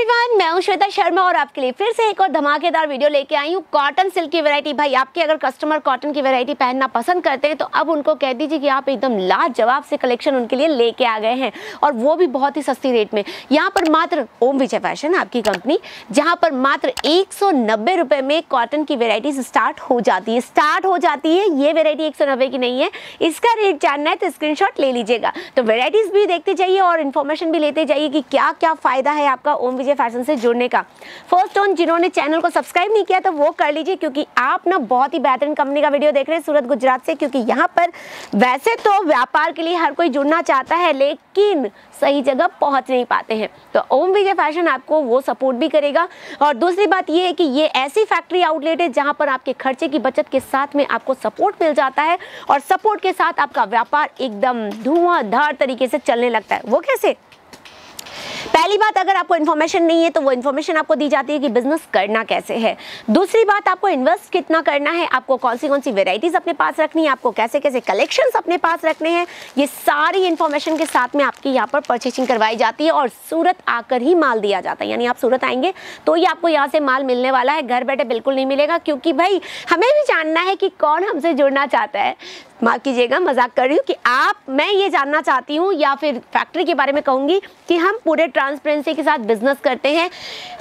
Everyone मैं हूँ श्वेता शर्मा और आपके लिए फिर से एक और धमाकेदार वीडियो लेके आई हूँ कॉटन सिल्क की वैरायटी भाई, आपके अगर कस्टमर कॉटन की वैरायटी पहनना पसंद करते हैं तो अब उनको कह दीजिए कि आप एकदम लाजवाब से कलेक्शन उनके लिए लेके आ गए हैं। और वो भी बहुत ही सस्ती रेट में। यहाँ पर मात्र, ओम विजय फ़ैशन आपकी कंपनी जहाँ पर मात्र एक सौ में कॉटन की वेराइटीज स्टार्ट हो जाती है। स्टार्ट हो जाती है, ये वेरायटी एक सौ नब्बे की नहीं है। इसका रेट जानना है तो स्क्रीन ले लीजिएगा। तो वेराइटीज भी देखते जाइए और इन्फॉर्मेशन भी लेते जाइए कि क्या क्या फ़ायदा है आपका ओम विजय फ़ैशन से जुड़ने का। फ़र्स्ट ऑन जिन्होंने चैनल को सब्सक्राइब नहीं किया तो वो कर लीजिए, क्योंकि आप ना बहुत ही बेहतरीन कंपनी का वीडियो देख रहे हैं सूरत, गुजरात से, क्योंकि यहाँ पर वैसे तो व्यापार के लिए हर कोई जुड़ना चाहता है, लेकिन सही जगह पहुँच नहीं पाते हैं। तो ओम विजय फ़ैशन आपको वो सपोर्ट भी करेगा। और दूसरी बात ये है कि ये ऐसी फैक्ट्री आउटलेट है जहाँ पर आपके खर्चे की बचत के साथ में आपको सपोर्ट मिल जाता है, और सपोर्ट के साथ आपका व्यापार एकदम धुआंधार तरीके से चलने लगता है। वो कैसे? पहली बात, अगर आपको इन्फॉर्मेशन नहीं है तो वो इन्फॉर्मेशन आपको दी जाती है कि बिज़नेस करना कैसे है। दूसरी बात, आपको इन्वेस्ट कितना करना है, आपको कौन सी कौन सी वेराइटीज अपने पास रखनी है, आपको कैसे कैसे कलेक्शन अपने पास रखने हैं, ये सारी इन्फॉर्मेशन के साथ में आपकी यहाँ पर परचेसिंग करवाई जाती है और सूरत आकर ही माल दिया जाता है। यानी आप सूरत आएँगे तो ही आपको यहाँ से माल मिलने वाला है, घर बैठे बिल्कुल नहीं मिलेगा, क्योंकि भाई, हमें भी जानना है कि कौन हमसे जुड़ना चाहता है। माफ़ कीजिएगा, मज़ाक कर रही हूँ कि आप, मैं ये जानना चाहती हूँ या फिर फैक्ट्री के बारे में कहूँगी कि हम पूरे ट्रांसपेरेंसी के साथ बिज़नेस करते हैं।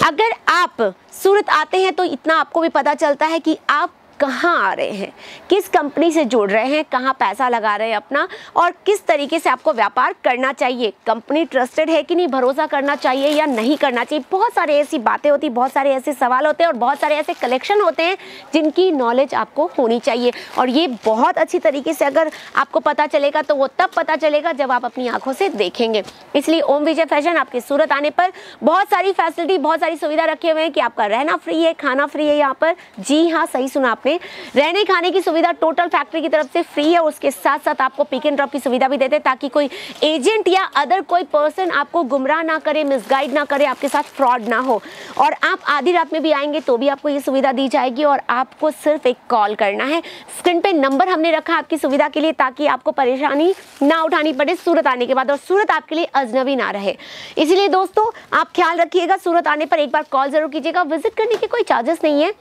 अगर आप सूरत आते हैं तो इतना आपको भी पता चलता है कि आप कहाँ आ रहे हैं? किस कंपनी से जुड़ रहे हैं? कहाँ पैसा लगा रहे हैं अपना? और किस तरीके से आपको व्यापार करना चाहिए? कंपनी ट्रस्टेड है कि नहीं? भरोसा करना चाहिए या नहीं करना चाहिए? बहुत सारे ऐसी बातें होती, बहुत सारे ऐसे सवाल होते हैं और बहुत सारे ऐसे कलेक्शन होते हैं जिनकी नॉलेज आपको होनी चाहिए। और ये बहुत अच्छी तरीके से अगर आपको पता चलेगा तो वो तब पता चलेगा जब आप अपनी आँखों से देखेंगे। इसलिए ओम विजय फ़ैशन आपके सूरत आने पर बहुत सारी फैसिलिटी बहुत सारी सुविधा रखे हुए हैं कि आपका रहना फ्री है, खाना फ्री है यहाँ पर। जी हाँ सही सुना आपने। पे। रहने खाने की सुविधा टोटल फैक्ट्री की तरफ़ से फ्री है, उसके साथ साथ आपको पिक एंड ड्रॉप की सुविधा भी देते हैं ताकि कोई एजेंट या अदर कोई पर्सन आपको गुमराह ना करे मिसगाइड ना करे, आपके साथ फ्रॉड ना हो। और आप आधी रात में भी आएँगे तो भी आपको ये सुविधा दी जाएगी और आपको सिर्फ़ एक कॉल करना है। स्क्रीन पे नंबर हमने रखा आपकी सुविधा के लिए ताकि आपको परेशानी ना उठानी पड़े, सूरत आने के बाद। और सूरत आपके लिए अजनबी ना रहे। इसीलिए दोस्तों, आप ख्याल रखिएगा, सूरत आने पर एक बार कॉल ज़रूर कीजिएगा। विज़िट करने के कोई चार्जेस नहीं है।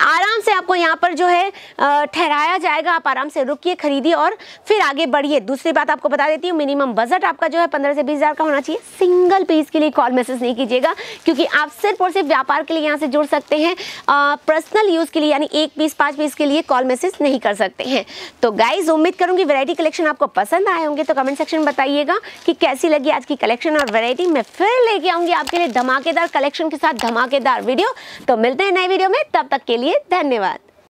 आराम से आपको यहाँ पर जो है ठहराया जाएगा। आप आराम से रुकिए, खरीदिए और फिर आगे बढ़िए। दूसरी बात आपको बता देती हूँ मिनिमम बजट आपका जो है पंद्रह से बीस हज़ार का होना चाहिए। सिंगल पीस के लिए कॉल मैसेज नहीं कीजिएगा, क्योंकि आप सिर्फ़ और सिर्फ़ व्यापार के लिए यहाँ से जुड़ सकते हैं। पर्सनल यूज़ के लिए यानी एक पीस पाँच पीस के लिए कॉल मैसेज नहीं कर सकते हैं। तो गाइज़ उम्मीद करूँगी वेरायटी कलेक्शन आपको पसंद आए होंगे। तो कमेंट सेक्शन बताइएगा कि कैसी लगी आज की कलेक्शन और वेराइटी मैं फिर लेके आऊँगी आपके लिए धमाकेदार कलेक्शन के साथ धमाकेदार वीडियो तो मिलते हैं नए वीडियो में। तब तक के लिए धन्यवाद।